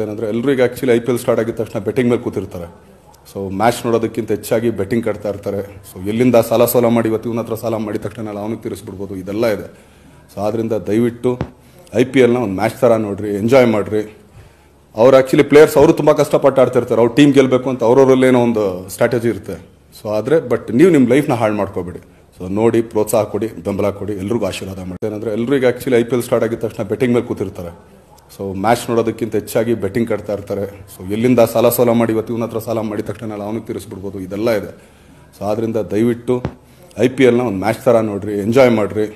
ಏನಂದರೆ ಎಲ್ಲರಿಗೂ actually I P L start ಆಗಿದ ತಕ್ಷಣ ಬೆಟ್ಟಿಂಗ್ ಮೇಲೆ ಕೂತಿರ್ತಾರೆ. ಸೊ ಮ್ಯಾಚ್ ನೋಡೋದಕ್ಕಿಂತ ಹೆಚ್ಚಾಗಿ ಬೆಟ್ಟಿಂಗ್ ಕಟ್ತಾ ಇರ್ತಾರೆ. ಸೊ ಎಲ್ಲಿಂದ ಸಾಲ ಸಾಲ ಮಾಡಿ, ಇವತ್ತು ಇವನ ಹತ್ರ ಸಾಲ ಮಾಡಿದ ತಕ್ಷಣ ನಾವು ಅವನಿಗೆ ತೀರಿಸ್ಬಿಡ್ಬೋದು, ಇದೆಲ್ಲ ಇದೆ. ಸೊ ಆದ್ದರಿಂದ ದಯವಿಟ್ಟು ಐ ಪಿ ಎಲ್ನ ಒಂದು ಮ್ಯಾಚ್ ಥರ ನೋಡಿರಿ ಎಂಜಾಯ್ ಮಾಡಿರಿ. ಅವ್ರು ಆ್ಯಕ್ಚುಲಿ ಪ್ಲೇಯರ್ಸ್ ಅವರು ತುಂಬ ಕಷ್ಟಪಟ್ಟು ಆಡ್ತಿರ್ತಾರೆ. ಅವ್ರು ಟೀಮ್ ಗೆಲ್ಲಬೇಕು ಅಂತ ಅವ್ರವ್ರಲ್ಲೇನೋ ಒಂದು ಸ್ಟ್ರಾಟಜಿ ಇರುತ್ತೆ. ಸೊ ಆದರೆ ಬಟ್ ನೀವು ನಿಮ್ಮ ಲೈಫ್ನ ಹಾಳು ಮಾಡ್ಕೋಬೇಡಿ. ಸೊ ನೋಡಿ, ಪ್ರೋತ್ಸಾಹ ಕೊಡಿ, ಬೆಂಬಲ ಕೊಡಿ, ಎಲ್ರಿಗೂ ಆಶೀರ್ವಾದ ಮಾಡಿ. ಏನಂದರೆ ಎಲ್ಲರಿಗೂ actually I P L start ಆಗಿದ ತಕ್ಷಣ ಬೆಟ್ಟಿಂಗ್ ಮೇಲೆ ಕೂತಿರ್ತಾರೆ. ಸೊ ಮ್ಯಾಚ್ ನೋಡೋದಕ್ಕಿಂತ ಹೆಚ್ಚಾಗಿ ಬೆಟ್ಟಿಂಗ್ ಕಟ್ತಾ ಇರ್ತಾರೆ. ಸೊ ಎಲ್ಲಿಂದ ಸಾಲ ಸಾಲ ಮಾಡಿ, ಇವತ್ತು ಇವನ ಹತ್ರ ಸಾಲ ಮಾಡಿದ ತಕ್ಷಣ ಅವನಿಗೆ ತೀರಿಸ್ಬಿಡ್ಬೋದು. ಇದೆಲ್ಲ ಇದೆ. ಸೊ ಆದ್ದರಿಂದ ದಯವಿಟ್ಟು ಐ ಪಿ ಎಲ್ನ ಒಂದು ಮ್ಯಾಚ್ ಥರ ನೋಡಿರಿ ಎಂಜಾಯ್ ಮಾಡಿರಿ.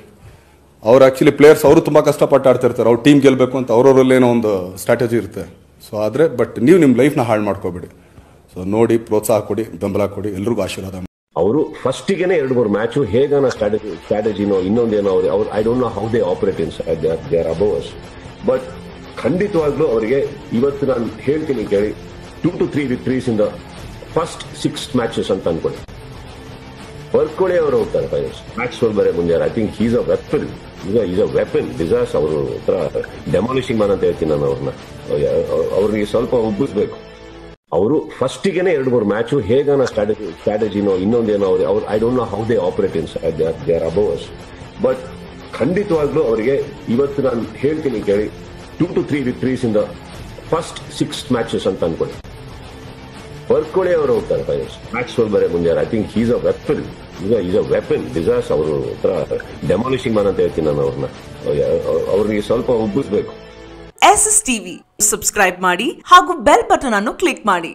ಅವ್ರು ಆ್ಯಕ್ಚುಲಿ ಪ್ಲೇಯರ್ಸ್ ಅವರು ತುಂಬ ಕಷ್ಟಪಟ್ಟು ಆಡ್ತಿರ್ತಾರೆ. ಅವ್ರು ಟೀಮ್ ಗೆಲ್ಲಬೇಕು ಅಂತ ಅವ್ರವರಲ್ಲೇನೋ ಒಂದು ಸ್ಟ್ರಾಟಜಿ ಇರುತ್ತೆ. ಸೊ ಆದರೆ ಬಟ್ ನೀವು ನಿಮ್ಮ ಲೈಫ್ನ ಹಾಳು ಮಾಡ್ಕೋಬೇಡಿ. ಸೊ ನೋಡಿ, ಪ್ರೋತ್ಸಾಹ ಕೊಡಿ, ಬೆಂಬಲ ಕೊಡಿ, ಎಲ್ರಿಗೂ ಆಶೀರ್ವಾದ ಅವರು ಫಸ್ಟಿಗೆನೆ ಎರಡು, ಮೂರು ಮ್ಯಾಚು ಹೇಗನ ಸ್ಟ್ರಾಟಜಿ ಸ್ಟ್ರಾಟಜಿನೋ ಇನ್ನೊಂದೇನೋ ಅವ್ರು I don't know how they operate in they are but ಖಂಡಿತವಾಗ್ಲೂ ಅವರಿಗೆ ಇವತ್ತು ನಾನು ಹೇಳ್ತೀನಿ ಕೇಳಿ two to three victories in the first six matches ಅಂತ ಅನ್ಕೊಳ್ಳಿ. ಬರ್ಕೊಳ್ಳಿ ಅವರು ಹೋಗ್ತಾರೆ ಫೈನಲ್ಸ್ ಮ್ಯಾಕ್ಸ್ ಬೇರೆ ಮುಂದೆ I think is a weapon is a weapon ಡಿಸಾಸ್ ಅವರು ಹತ್ರ ಡೆಮಾಲಿಷಿಂಗ್ ಮ್ಯಾನ್ ಅಂತ ಹೇಳ್ತೀನಿ ನಾನು ಅವ್ರನ್ನ. ಅವ್ರಿಗೆ ಸ್ವಲ್ಪ ಒಬ್ಬಿಸ್ಬೇಕು. ಅವರು ಫಸ್ಟಿಗೆನೆ ಎರಡು ಮೂರು ಮ್ಯಾಚು ಹೇಗನ ಸ್ಟ್ರಾಟಜಿ ಸ್ಟ್ರಾಟಜಿನೋ ಇನ್ನೊಂದೇನೋ ಅವ್ರು I don't know how they operate in they are ಅಬೋವರ್ಸ್ but ಖಂಡಿತವಾಗ್ಲೂ ಅವರಿಗೆ ಇವತ್ತು ನಾನು ಹೇಳ್ತೀನಿ ಕೇಳಿ two to three victories in the first six matches ಅಂತ ಅನ್ಕೊಳ್ಳಿ. ಬರ್ಕೊಳ್ಳಿ ಅವರು ಹೋಗ್ತಾರೆ ಫೈನಲ್ಸ್ ಮ್ಯಾಕ್ಸ್ ಬರೋ ಮುಂದೆ I think he's a weapon is a weapon ಡಿಸಾಸ್ ಅವರು ಹತ್ರ ಡೆಮಾಲಿಷಿಂಗ್ ಮ್ಯಾನ್ ಅಂತ ಹೇಳ್ತೀನಿ ನಾನು ಅವ್ರನ್ನ ಅವ್ರಿಗೆ ಸ್ವಲ್ಪ ಉಬ್ಬಿಸ್ಬೇಕು. ಎಸ್ ಎಸ್ ಟಿವಿ ಸಬ್ಸ್ಕ್ರೈಬ್ ಮಾಡಿ ಹಾಗೂ ಬೆಲ್ ಬಟನ್ ಅನ್ನು ಕ್ಲಿಕ್ ಮಾಡಿ.